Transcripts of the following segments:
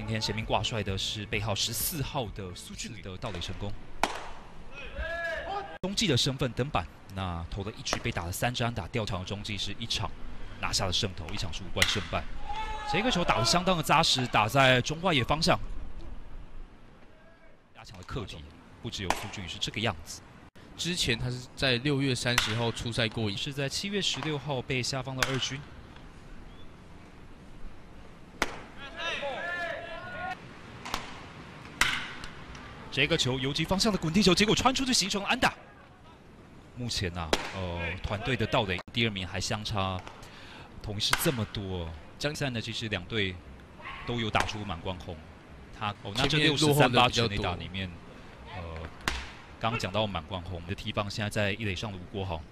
今天贤明挂帅的是背号十四号的苏俊宇的盗垒成功，中继的身份登板，那投了一局被打了三支安打，掉场的中继是一场拿下了胜投，一场是无关胜败。这个球打得相当的扎实，打在中外野方向，加强了课题，不只有苏俊宇是这个样子。之前他是在六月三十号出赛过一是在七月十六号被下放到二军。这个球游击方向的滚地球，结果穿出去形成了安打。目前呐，呃，团队的盗垒第二名还相差同是这么多。江赛呢，其实两队都有打出满贯红。他哦，那这六十三八全垒打里面，呃，刚刚讲到满贯红的提防，现在在一垒上的吴国豪。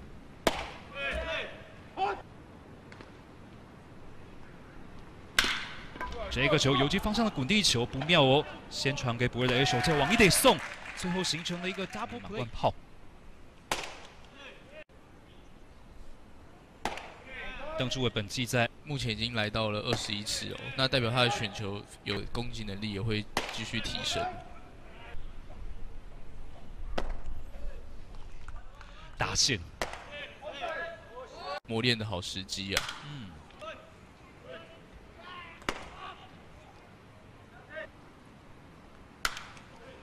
这个球游击方向的滚地球不妙哦，先传给博瑞的 A 手，再往一垒送，最后形成了一个 double play 炮。邓志伟本季在目前已经来到了二十一次哦，那代表他的选球有攻击能力也会继续提升，打线磨练的好时机啊。嗯。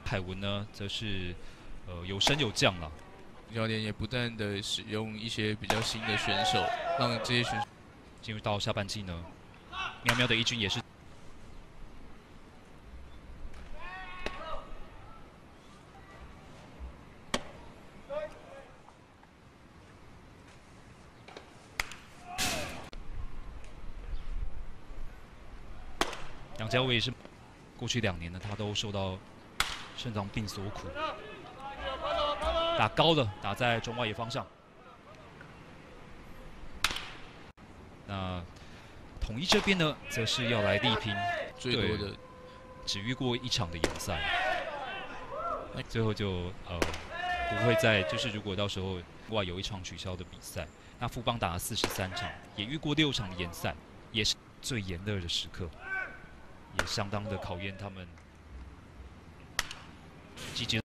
凯文呢，则是呃有升有降了。教练也不断的使用一些比较新的选手，让这些选手进入到下半季呢。喵喵的一军也是。杨家伟也是过去两年呢，他都受到。肾脏病所苦，打高的打在中外野方向。那统一这边呢，则是要来力拼最多的，只遇过一场的联赛，最后就呃不会再就是如果到时候外有一场取消的比赛，那富邦打了四十三场，也遇过六场的联赛，也是最炎热的时刻，也相当的考验他们。积极，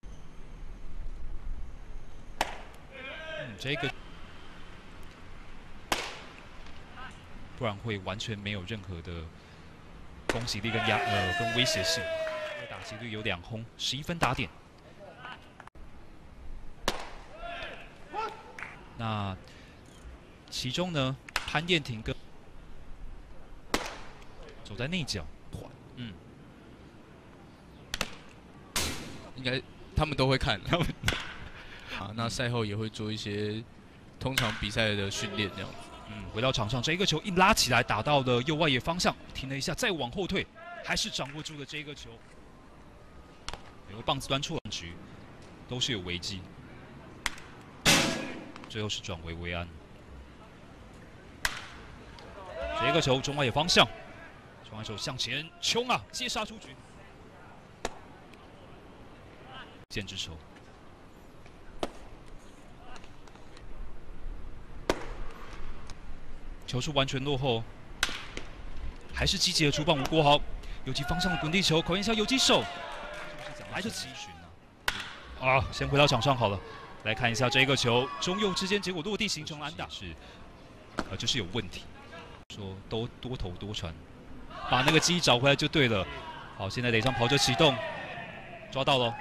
嗯，这个不然会完全没有任何的攻击力跟压呃跟威胁性。打击率有两轰，十一分打点。那其中呢，潘燕婷跟走在内角，嗯。应该他们都会看，他 们啊，那赛后也会做一些通常比赛的训练这样。嗯，回到场上，这一个球一拉起来，打到了右外野方向，停了一下，再往后退，还是掌握住了这一个球。有个棒子端出了局，都是有危机，最后是转为维安。这个球中外野方向，双手向前冲啊，接杀出局。剑之手，球速完全落后，还是积极的出棒。吴国豪，游击方向的滚地球，考验一下游击手，还是七旬呢？啊，先回到场上好了，来看一下这个球中右之间，结果落地形成安打，是，呃，就是有问题。说都多投多传，把那个机找回来就对了。好，现在得上跑者启动，抓到了。